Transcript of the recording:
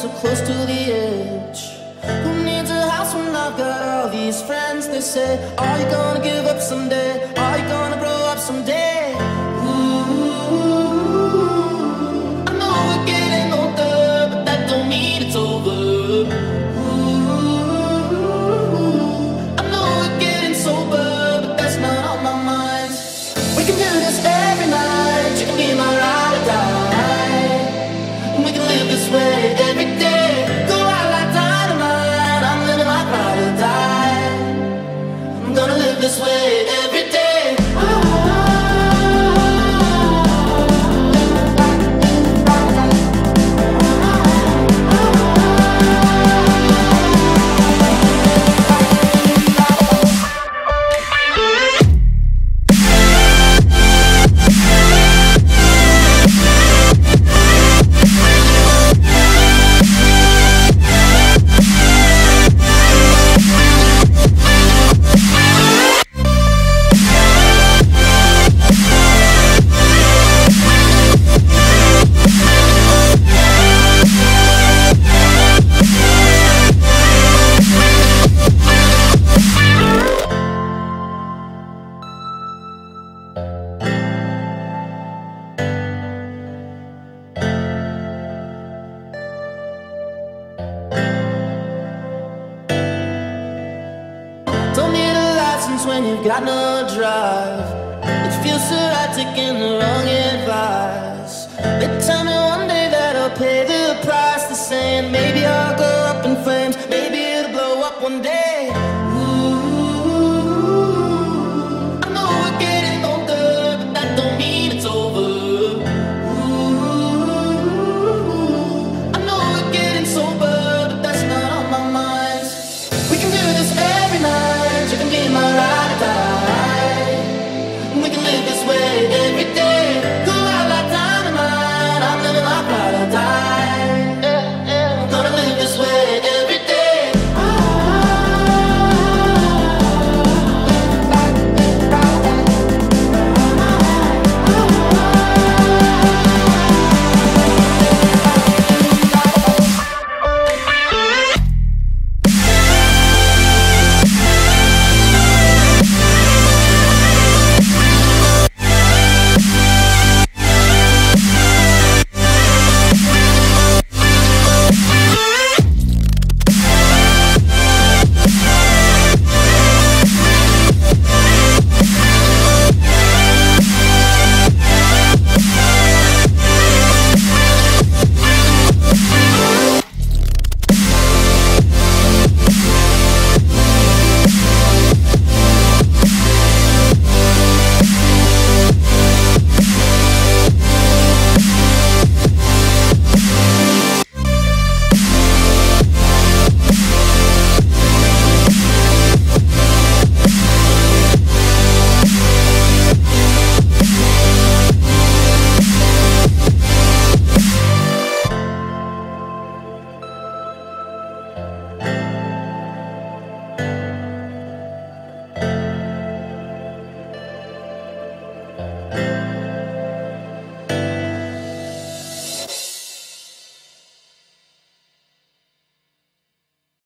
so close to the edge. Who needs a house when I've got all these friends? They say, Are you gonna give up someday? License when you've got no drive. It feels so right taking the wrong advice. They tell me one day that I'll pay the price. They're saying maybe I'll go up in flames, maybe it'll blow up one day. Night.